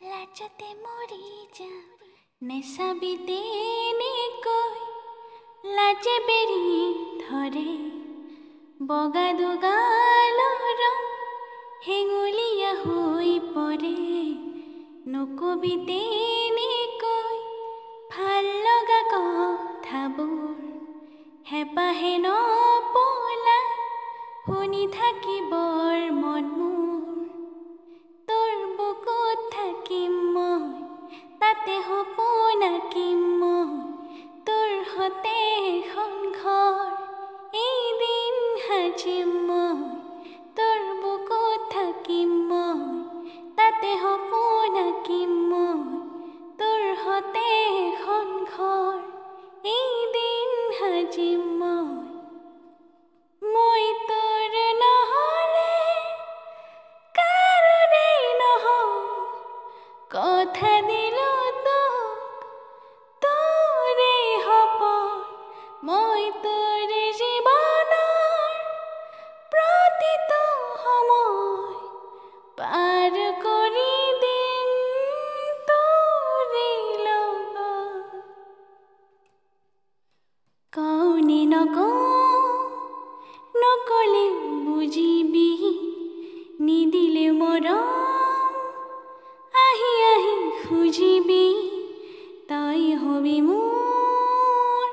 লাজতে মৰি যাম নেচাবিতে এনেকৈ লাজে বেৰি ধৰে বগা দুগালৰ ৰং হেঙুলীয়া হৈ পৰে নকবিতে এনেকৈ ভালো লগা কথাবোৰ হেঁপাহে নপলা শুনি থাকিবৰ সাজিম মই তোৰ বুকুত থাকিম মই? তাতে সপোন আঁকিম মই? তোৰ হতে এখন ঘৰ এদিন সাজিম মই মই। নকওঁ নকলে বুজিবি নিদিলে মৰম আহি আহি খুজিবি, তই হবি মোৰ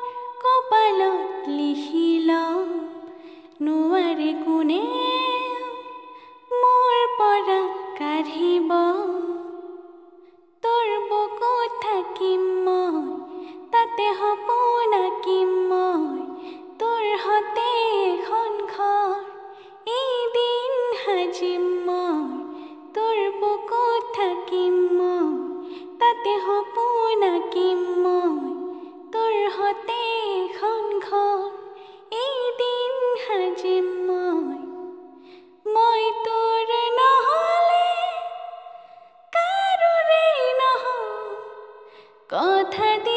কপালত লিখি ল নোৱাৰে কোনে মোৰ পৰা কাঢ়িব। মই তোৰ থাকিম মই তাতে সপোন মই তোৰ সাজিম মই মই তোৰ নহ'লে কথা দিলো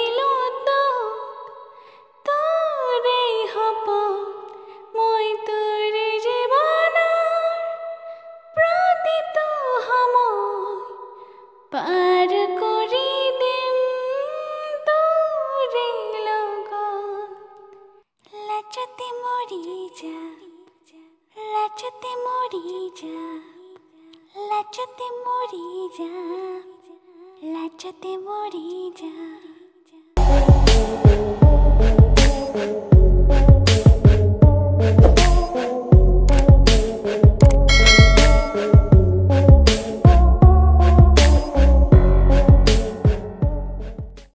পাৰ কৰি দিন তোৰে লগত। লাচতে মৰি যা, লাচতে মৰি যা, লাচতে মৰি যা, লাচতে মৰি যা।